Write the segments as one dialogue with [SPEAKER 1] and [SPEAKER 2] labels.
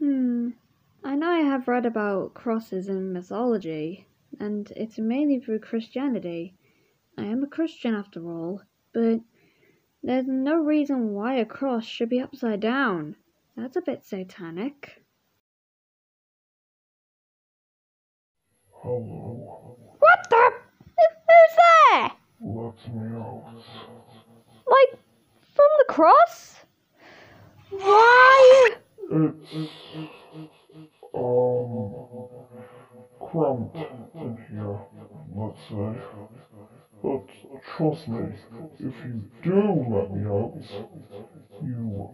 [SPEAKER 1] Hmm. I know I have read about crosses in mythology, and it's mainly through Christianity. I am a Christian after all, but there's no reason why a cross should be upside down. That's a bit satanic.
[SPEAKER 2] Hello.
[SPEAKER 3] What the? Who's there?
[SPEAKER 2] Let me out.
[SPEAKER 3] Like, from the cross? Why?
[SPEAKER 2] It's um cramped in here, let's say. But trust me, if you do let me out, you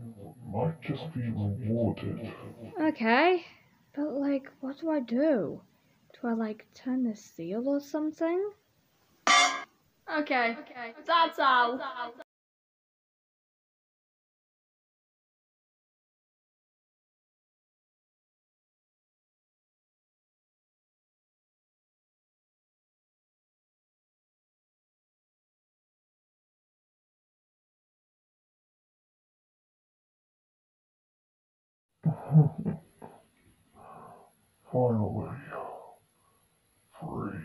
[SPEAKER 2] might just be rewarded.
[SPEAKER 1] Okay, but like, what do I do? Do I like turn the seal or something?
[SPEAKER 4] Okay, okay. that's all.
[SPEAKER 2] Finally, free.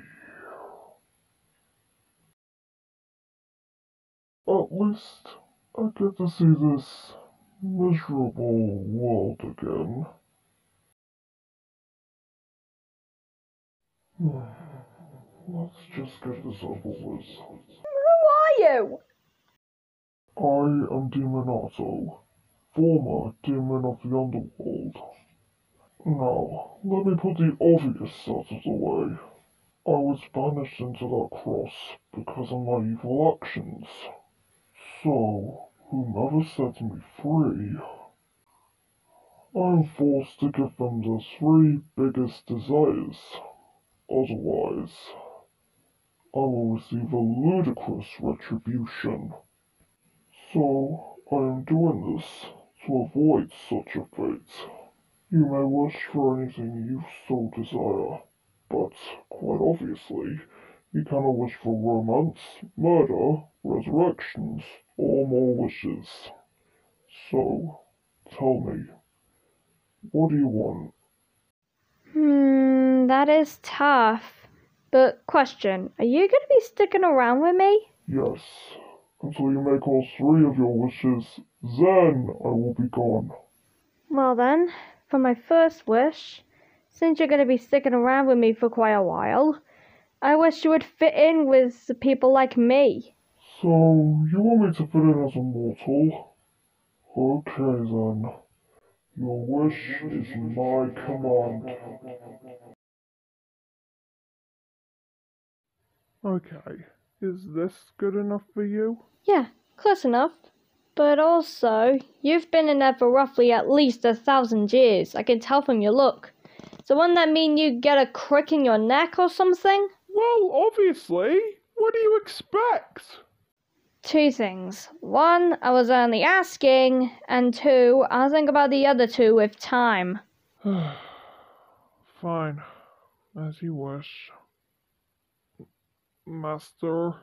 [SPEAKER 2] At least I get to see this miserable world again. Let's just get this over with.
[SPEAKER 3] Who are you?
[SPEAKER 2] I am Demonato, former demon of the underworld. Now, let me put the obvious out of the way. I was banished into that cross because of my evil actions. So, whomever set me free, I'm forced to give them the three biggest desires. Otherwise, I will receive a ludicrous retribution. So, I am doing this to avoid such a fate. You may wish for anything you so desire, but quite obviously, you cannot wish for romance, murder, resurrections, or more wishes. So, tell me, what do you want?
[SPEAKER 3] Hmm, that is tough. But question, are you gonna be sticking around with me?
[SPEAKER 2] Yes, until you make all three of your wishes, then I will be gone.
[SPEAKER 3] Well then, for my first wish, since you're gonna be sticking around with me for quite a while, I wish you would fit in with people like me.
[SPEAKER 2] So, you want me to fit in as a mortal? Okay then. Your wish is my command. Okay, is this good enough for you?
[SPEAKER 3] Yeah, close enough. But also, you've been in there for roughly at least a thousand years. I can tell from your look. So wouldn't that mean you get a crick in your neck or something?
[SPEAKER 2] Well, obviously. What do you expect?
[SPEAKER 3] Two things. One, I was only asking, and two, I'll think about the other two with time.
[SPEAKER 2] Fine, as you wish. Master